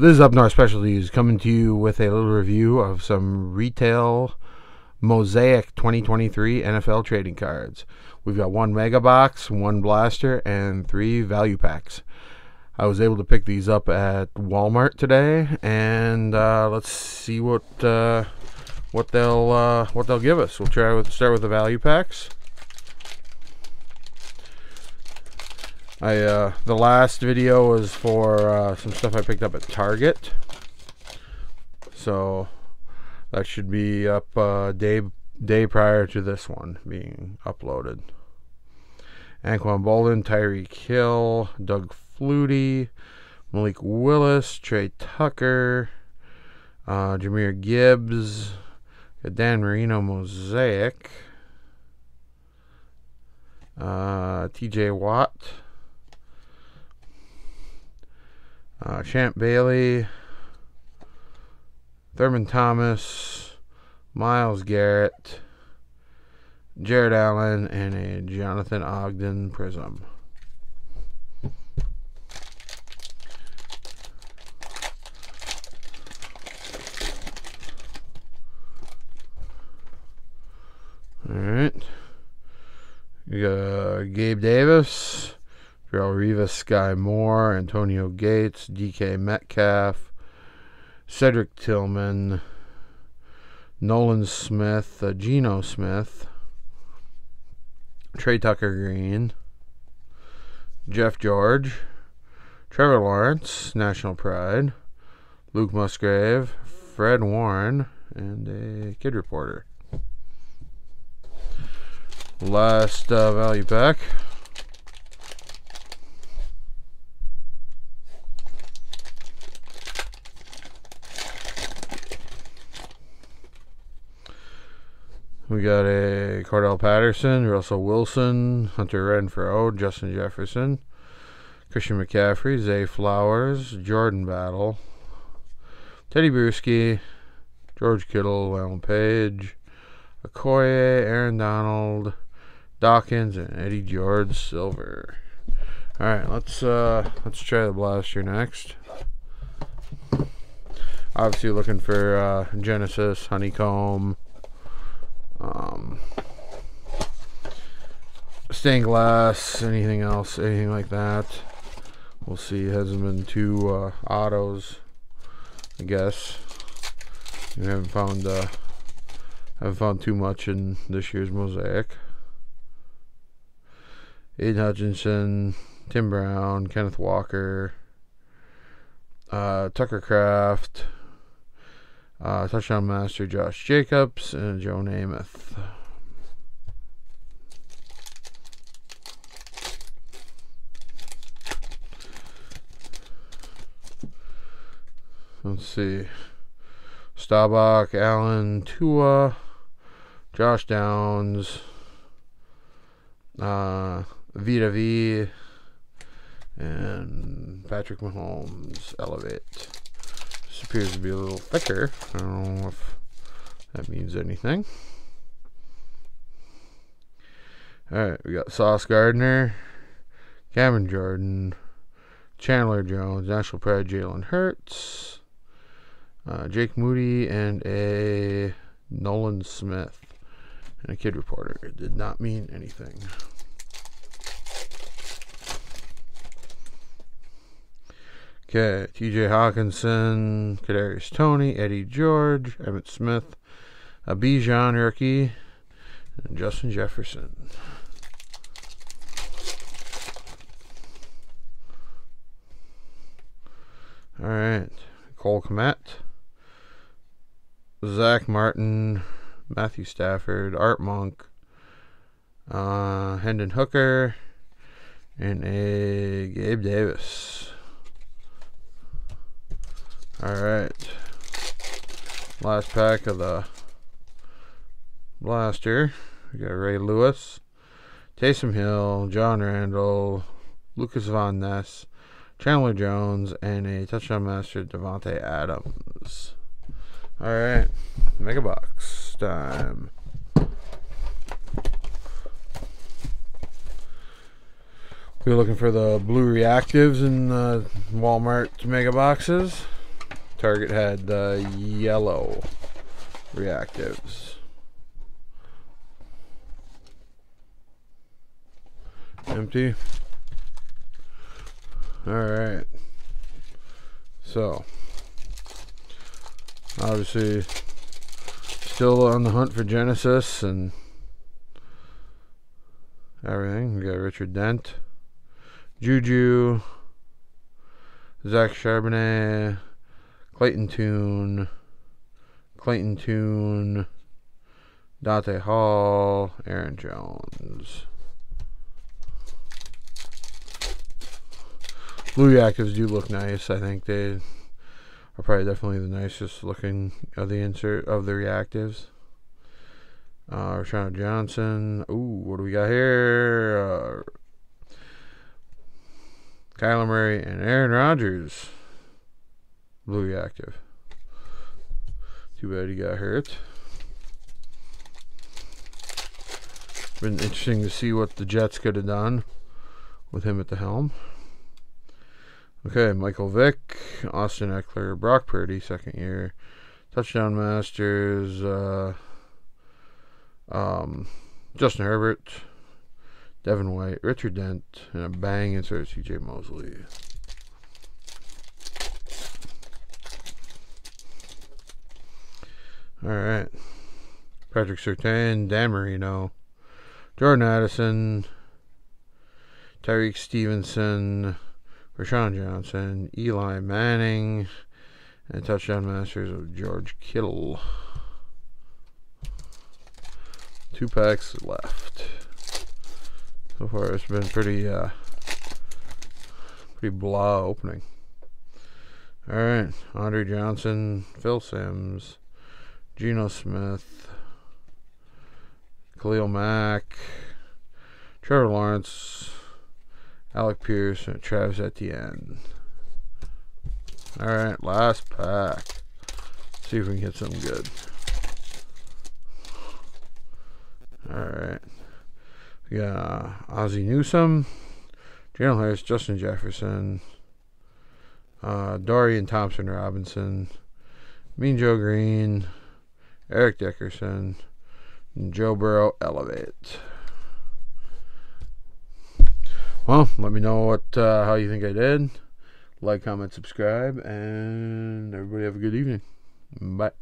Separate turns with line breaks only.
This is Up North Specialties coming to you with a little review of some retail Mosaic 2023 NFL trading cards. We've got one mega box, one blaster, and three value packs. I was able to pick these up at Walmart today, and uh, let's see what uh, what they'll uh, what they'll give us. We'll try with start with the value packs. I uh, the last video was for uh, some stuff I picked up at Target, so that should be up uh, day day prior to this one being uploaded. Anquan Boldin, Tyreek Hill, Doug Flutie, Malik Willis, Tre Tucker, uh, Jahmyr Gibbs, Dan Marino Mosaic, uh, TJ Watt uh, Champ Bailey, Thurman Thomas, Myles Garrett, Jared Allen, and a Jonathan Ogden Prism. All right. We got Gabe Davis, Darrelle Revis, Skyy Moore, Antonio Gates, DK Metcalf, Cedric Tillman, Nolan Smith, uh, Geno Smith, Tre Tucker Green, Jeff George, Trevor Lawrence, National Pride, Luke Musgrave, Fred Warner, and a kid reporter. Last uh, value pack. We got a Cordarrelle Patterson, Russell Wilson, Hunter Renfrow, Justin Jefferson, Christian McCaffrey, Zay Flowers, Jordan Battle, Tedy Bruschi, George Kittle, Alan Page, Okoye, Aaron Donald, Dawkins, and Eddie George Silver. All right, let's uh, let's try the blaster next. Obviously, looking for uh, Genesis, Honeycomb. Um, stained glass, anything else, anything like that. We'll see. Hasn't been two uh, autos, I guess. We haven't found uh, haven't found too much in this year's mosaic. Aidan Hutchinson, Tim Brown, Kenneth Walker, uh, Tucker Kraft. Uh, touchdown master Josh Jacobs and Joe Namath. Let's see. Staubach, Allen, Tua, Josh Downs, uh, Vita Vea, and Patrick Mahomes elevate. Appears to be a little thicker. I don't know if that means anything. Alright, we got Sauce Gardner, Cameron Jordan, Chandler Jones, National Pride Jalen Hurts, uh, Jake Moody, and a Nolan Smith. And a kid reporter. It did not mean anything. Okay, TJ Hockenson, Kadarius Toney, Eddie George, Emmitt Smith, a Bijan rookie, and Justin Jefferson. All right, Cole Kmet, Zack Martin, Matthew Stafford, Art Monk, uh, Hendon Hooker, and a Gabe Davis. Alright. Last pack of the blaster. We got Ray Lewis, Taysom Hill, John Randle, Lukas Van Ness, Chandler Jones, and a touchdown master Davante Adams. Alright. Mega box time. We are looking for the blue reactives in the Walmart mega boxes. Target had the yellow reactives. Empty. Alright. So, obviously, still on the hunt for Genesis and everything. We got Richard Dent, Juju, Zach Charbonnet, Clayton Tune, Clayton Tune, Dante Hall, Aaron Jones. Blue Reactives do look nice. I think they are probably definitely the nicest looking of the insert of the reactives. Uh, Rashawn Johnson. Ooh, what do we got here? Uh, Kyler Murray and Aaron Rodgers. Blue active. Too bad he got hurt. Been interesting to see what the Jets could have done with him at the helm. Okay, Michael Vick, Austin Ekeler, Brock Purdy, second year, touchdown masters, uh, um, Justin Herbert, Devin White, Richard Dent, and a bang insert CJ Mosley. All right, Patrick Surtain, Dan Marino, Jordan Addison, Tyrique Stevenson. Rashawn Johnson, Eli Manning, and touchdown masters of George Kittle. Two packs left. So far, it's been pretty, uh, pretty blah opening. All right, Andre Johnson, Phil Simms, Geno Smith, Khalil Mack, Trevor Lawrence. Alec Pierce and Travis Etienne. Alright, last pack. See if we can get something good. Alright. We got uh, Ozzie Newsome, Jalen Harris, Justin Jefferson, uh, Dorian Thompson Robinson, Mean Joe Greene, Eric Dickerson, Joe Burrow Elevate. Well, let me know what uh, how you think I did. Like, comment, subscribe, and everybody have a good evening. Bye.